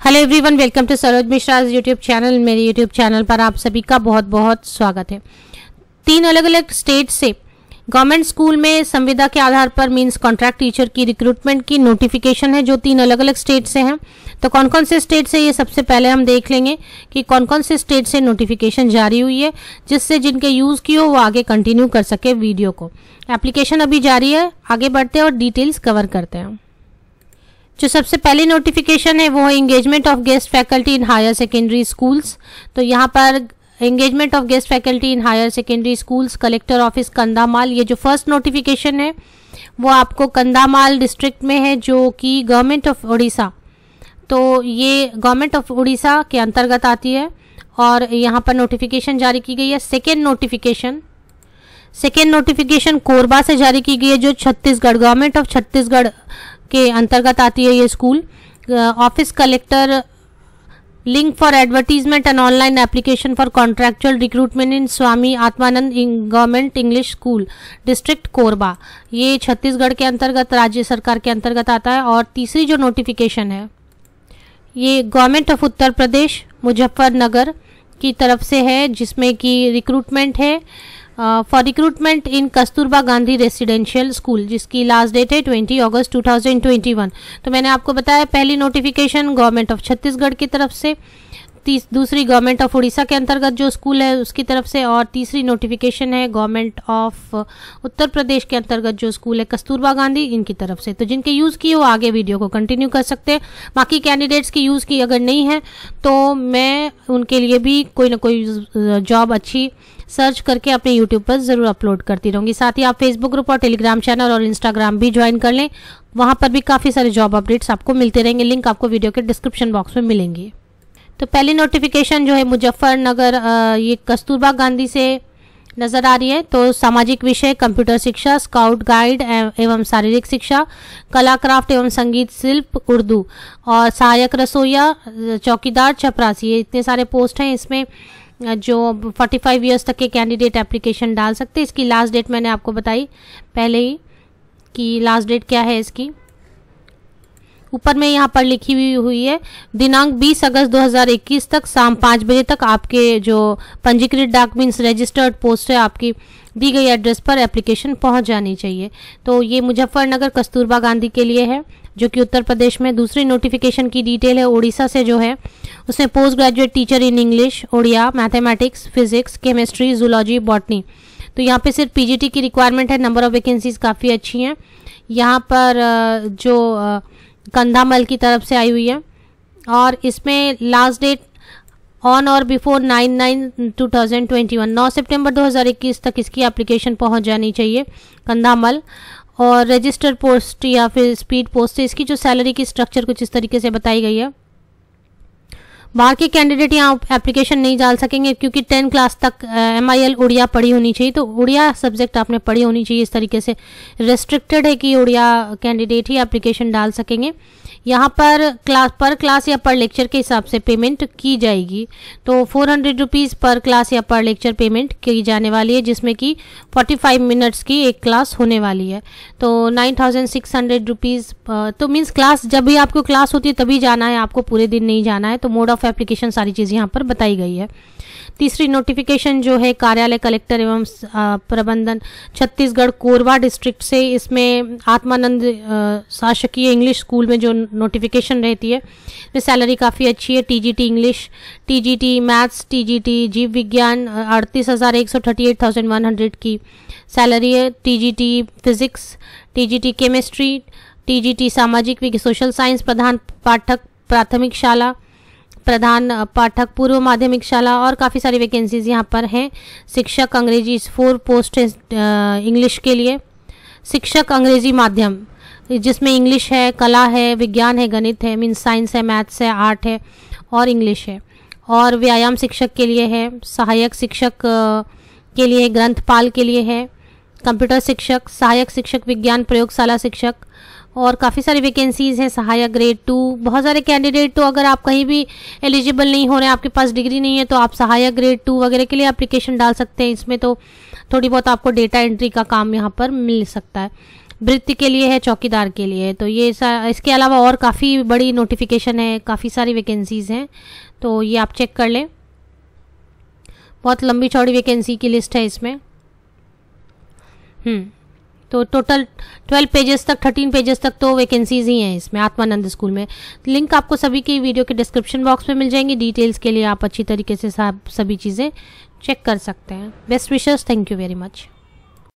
Hello everyone welcome to Saroj Mishra YouTube channel मेरे YouTube channel पर आप सभी का बहुत बहुत स्वागत है। तीन अलग अलग स्टेट से गवर्नमेंट स्कूल में संविदा के आधार पर मींस कॉन्ट्रैक्ट टीचर की रिक्रूटमेंट की नोटिफिकेशन है, जो तीन अलग अलग स्टेट से हैं। तो कौन कौन से स्टेट से, ये सबसे पहले हम देख लेंगे कि कौन कौन से स्टेट से नोटिफिकेशन जारी हुई है, जिससे जिनके यूज़ की हो, वो आगे कंटिन्यू कर सके वीडियो को। एप्लीकेशन अभी जारी है, आगे बढ़ते हैं और डिटेल्स कवर करते हैं। जो सबसे पहली नोटिफिकेशन है, वो है engagement of guest faculty in higher secondary schools तो यहाँ पर engagement of guest faculty in higher secondary schools collector office Kandhamal ये जो फ़र्स्ट नोटिफिकेशन है, वो आपको कंदामाल डिस्ट्रिक्ट में है, जो कि गवर्नमेंट ऑफ़ उड़ीसा तो ये गवर्नमेंट ऑफ़ उड़ीसा के अंतर्गत आती है और यहाँ पर नोटिफिकेशन जारी की गई है। Second notification second notification Korba से जारी की गई है, जो छत्तीसगढ़ गवर्नमेंट ऑफ़ छत्तीसगढ़ के अंतर्गत आती है ये school. Office collector link for advertisement and online application for contractual recruitment in Swami Atmanand government English school district Korba ये छत्तीसगढ़ के अंतर्गत, राज्य सरकार के अंतर्गत आता है और तीसरी जो नोटिफिकेशन है, ये गवर्नमेंट ऑफ़ उत्तर प्रदेश मुजफ्फरनगर की तरफ़ से है, जिसमें कि रिक्रूटमेंट है। For recruitment in Kasturba Gandhi residential school जिसकी लास्ट डेट है 20 अगस्त 2021 तो मैंने आपको बताया, पहली नोटिफिकेशन गवर्नमेंट ऑफ़ छत्तीसगढ़ की तरफ़ से। दूसरी गवर्नमेंट ऑफ़ उड़ीसा के अंतर्गत जो स्कूल है, उसकी तरफ़ से और तीसरी नोटिफिकेशन है गवर्नमेंट ऑफ़ उत्तर प्रदेश के अंतर्गत जो स्कूल है, कस्तूरबा गांधी, इनकी तरफ़ से। तो जिनके यूज़ की वो आगे वीडियो को कंटिन्यू कर सकते हैं। बाकी कैंडिडेट्स की यूज़ की अगर नहीं है तो मैं उनके लिए भी कोई ना कोई जॉब अच्छी सर्च करके अपने यूट्यूब पर ज़रूर अपलोड करती रहूँगी। साथ ही आप फेसबुक ग्रुप और टेलीग्राम चैनल और इंस्टाग्राम भी ज्वाइन कर लें। वहाँ पर भी काफ़ी सारे जॉब अपडेट्स आपको मिलते रहेंगे। लिंक आपको वीडियो के डिस्क्रिप्शन बॉक्स में मिलेंगे। तो पहली नोटिफिकेशन जो है मुजफ्फरनगर ये कस्तूरबा गांधी से नज़र आ रही है। तो सामाजिक विषय कंप्यूटर शिक्षा स्काउट गाइड एवं शारीरिक शिक्षा कला क्राफ्ट एवं संगीत शिल्प, उर्दू और सहायक रसोईया, चौकीदार, चपरासी, ये इतने सारे पोस्ट हैं। इसमें जो 45 इयर्स तक के कैंडिडेट एप्लीकेशन डाल सकते हैं। इसकी लास्ट डेट मैंने आपको बताई पहले ही कि लास्ट डेट क्या है इसकी। ऊपर में यहाँ पर लिखी हुई हुई है, दिनांक 20 अगस्त 2021 तक शाम पाँच बजे तक आपके जो पंजीकृत डाक मीन्स रजिस्टर्ड पोस्ट है, आपकी दी गई एड्रेस पर एप्लीकेशन पहुँच जानी चाहिए। तो ये मुजफ्फरनगर कस्तूरबा गांधी के लिए है, जो कि उत्तर प्रदेश में दूसरी नोटिफिकेशन की डिटेल है उड़ीसा से जो है, उसमें post graduate teacher in English Odia mathematics physics chemistry zoology botany तो यहाँ पे सिर्फ़ पीजीटी की रिक्वायरमेंट है नंबर ऑफ़ वैकेंसीज काफ़ी अच्छी हैं। यहाँ पर जो कंधामल की तरफ़ से आई हुई है। और इसमें लास्ट डेट ऑन और before nine nine two thousand twenty one नौ सेप्टेम्बर दो हज़ार इक्कीस तक इसकी एप्लीकेशन पहुँच जानी चाहिए कंधामल। और रजिस्टर पोस्ट या फिर स्पीड पोस्ट इसकी जो सैलरी की स्ट्रक्चर कुछ इस तरीके से बताई गई है। बाहर के कैंडिडेट यहाँ एप्लीकेशन नहीं डाल सकेंगे क्योंकि टेन क्लास तक एम आई एल उड़िया पढ़ी होनी चाहिए। तो उड़िया सब्जेक्ट आपने पढ़ी होनी चाहिए, इस तरीके से रेस्ट्रिक्टेड है कि उड़िया कैंडिडेट ही एप्लीकेशन डाल सकेंगे। यहाँ पर क्लास पर क्लास या पर लेक्चर के हिसाब से पेमेंट की जाएगी। तो फोर हंड्रेड रुपीज़ पर क्लास या पर लेक्चर पेमेंट की जाने वाली है, जिसमें कि फोर्टी फाइव मिनट्स की एक क्लास होने वाली है। तो nine thousand six hundred rupees तो मीन्स क्लास जब भी आपको क्लास होती है, तभी जाना है, आपको पूरे दिन नहीं जाना है। तो मोड ऑफ़ एप्लीकेशन सारी चीज़ यहाँ पर बताई गई है। तीसरी नोटिफिकेशन जो है, कार्यालय कलेक्टर एवं प्रबंधन छत्तीसगढ़ कोरबा डिस्ट्रिक्ट से इसमें आत्मानंद शासकीय इंग्लिश स्कूल में जो नोटिफिकेशन रहती है इसमें सैलरी काफ़ी अच्छी है। TGT English TGT maths TGT जीव विज्ञान अड़तीस हज़ार एक सौ thirty eight thousand one hundred की सैलरी है। TGT physics TGT chemistry TGT सामाजिक विज्ञान सोशल साइंस प्रधान पाठक प्राथमिक शाला प्रधान पाठक, पूर्व माध्यमिक शाला और काफ़ी सारी वैकेंसीज यहाँ पर हैं। शिक्षक अंग्रेज़ी फोर पोस्ट इंग्लिश के लिए। शिक्षक अंग्रेज़ी माध्यम, जिसमें इंग्लिश है, कला है, विज्ञान है, गणित है मीन साइंस है मैथ्स है आर्ट है और इंग्लिश है। और व्यायाम शिक्षक के लिए है, सहायक शिक्षक के लिए, ग्रंथपाल के लिए है कंप्यूटर शिक्षक, सहायक शिक्षक, विज्ञान प्रयोगशाला शिक्षक और काफ़ी सारी वैकेंसीज़ हैं, सहायक ग्रेड टू बहुत सारे कैंडिडेट तो अगर आप कहीं भी एलिजिबल नहीं हो रहे हैं आपके पास डिग्री नहीं है तो आप सहायक ग्रेड टू वगैरह के लिए अप्लीकेशन डाल सकते हैं। इसमें तो थोड़ी बहुत आपको डेटा एंट्री का काम यहाँ पर मिल सकता है। वृत्ति के लिए है, चौकीदार के लिए तो ये इसके अलावा और काफ़ी बड़ी नोटिफिकेशन है, काफ़ी सारी वैकेंसीज़ हैं। तो ये आप चेक कर लें। बहुत लंबी चौड़ी वैकेंसी की लिस्ट है इसमें। हम्म। तो टोटल 12 पेजेस तक 13 पेजेस तक तो वैकेंसीज ही हैं इसमें, आत्मानंद स्कूल में। लिंक आपको सभी की वीडियो के डिस्क्रिप्शन बॉक्स में मिल जाएँगी। डिटेल्स के लिए आप अच्छी तरीके से सभी चीज़ें चेक कर सकते हैं। Best wishes thank you very much